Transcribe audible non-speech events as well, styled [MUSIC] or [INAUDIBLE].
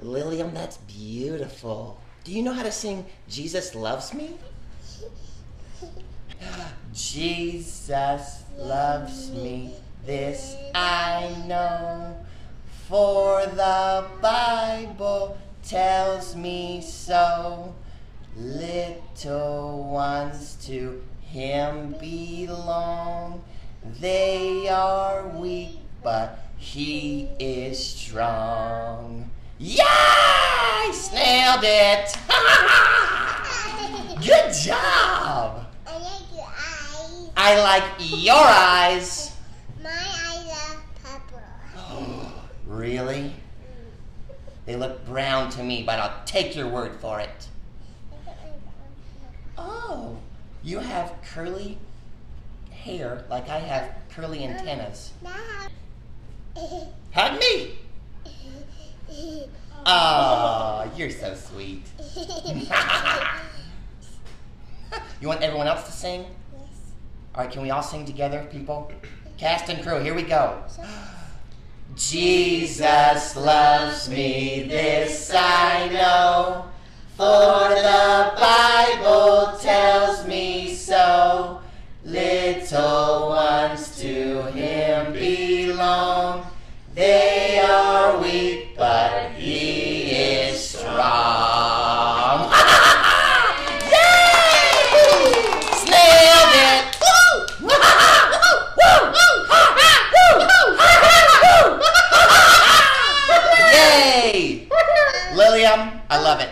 Lilliam, that's beautiful. Do you know how to sing Jesus Loves Me? [SIGHS] Jesus loves me, this I know, for the Bible tells me so. Little ones to him belong. They are weak, but he is strong. Yeah! I nailed it! [LAUGHS] Good job! I like your eyes. I like your eyes. My eyes are purple. [GASPS] Really? They look brown to me, but I'll take your word for it. Oh, you have curly hair like I have curly antennas. Now, Hug me! Oh, you're so sweet. [LAUGHS] you want everyone else to sing? Yes. All right, can we all sing together, people? Cast and crew, here we go. Jesus loves me, this I know, Lilliam, I love it.